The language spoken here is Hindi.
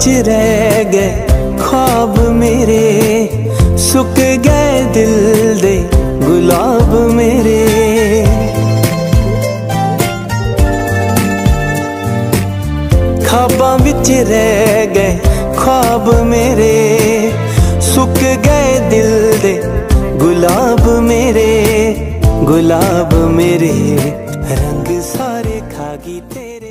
बच रह गए, ख्वाब मेरे। सुख गए दिल दे, गुलाब मेरे। खाबा बिच रह गए, ख्वाब मेरे। सुख गए दिल दे, गुलाब मेरे। गुलाब मेरे, रंग सारे खागी तेरे।